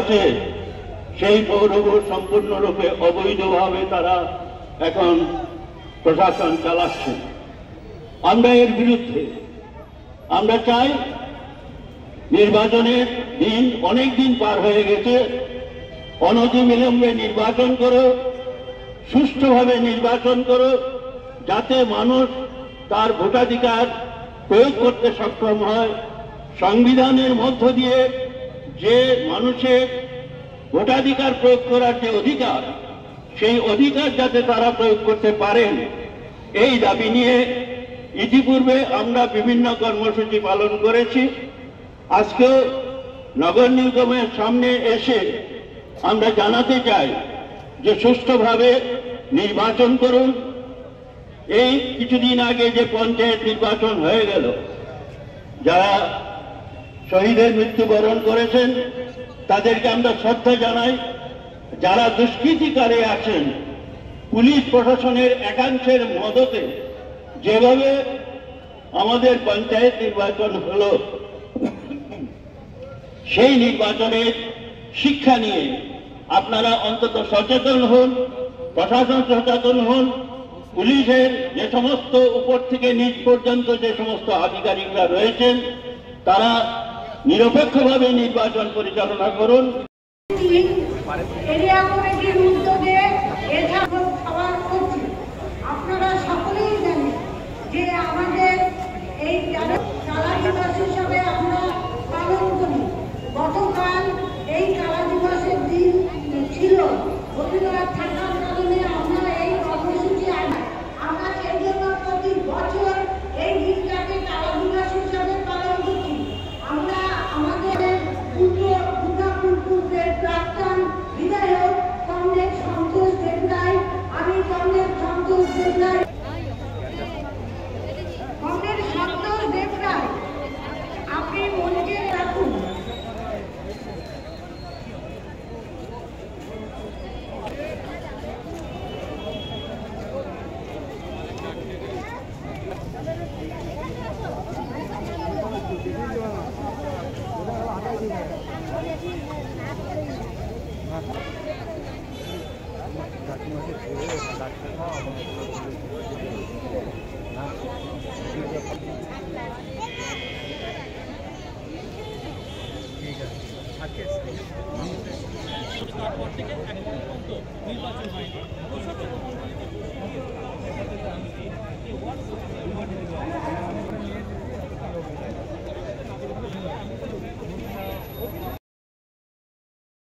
আছে। সেই পৌরভোট সম্পূর্ণরূপে অবৈধভাবে তারা এখন প্রশাসন চালাচ্ছে। আমরা এর বিরুদ্ধে, আমরা চাই নির্বাচনের দিন অনেক দিন পার হয়ে গেছে। অনতিবিলম্বে নির্বাচন করো, সুষ্ঠুভাবে নির্বাচন করো, যাতে মানুষ তার ভোটাধিকার প্রয়োগ করতে সক্ষম হয়। সংবিধানের মধ্য দিয়ে যে মানুষের ভোটাধিকার প্রয়োগ করার যে অধিকার, সেই অধিকার যাতে তারা প্রয়োগ করতে পারেন, এই দাবি নিয়ে ইতিপূর্বে আমরা বিভিন্ন কর্মসূচি পালন করেছি। আজকেও নগর নিগমের সামনে এসে আমরা জানাতে চাই যে সুষ্ঠুভাবে নির্বাচন করুন। এই কিছুদিন আগে যে পঞ্চায়েত নির্বাচন হয়ে গেল, যারা শহীদের মৃত্যুবরণ করেছেন। তাদেরকে আমরা শ্রদ্ধা জানাই। যারা দুষ্কৃতিকারে আছেন, পুলিশ প্রশাসনের একাংশের মদতে যেভাবে আমাদের পঞ্চায়েত নির্বাচন হলো, সেই নির্বাচনের শিক্ষা নিয়ে আপনারা অন্তত সচেতন হন, প্রশাসন সচেতন হন, পুলিশের যে সমস্ত উপর থেকে নিচ পর্যন্ত যে সমস্ত আধিকারিকরা রয়েছেন, তারা নিরপেক্ষভাবে নির্বাচন পরিচালনা করুন। আপনারা সকলেই যে আমাদের এই কালা হিসাবে আমরা গতকাল এই কালা দিবসের দিন ছিল রবিবার থাকার নির্বাচন হয়নি ছোট্ট প্রকল্প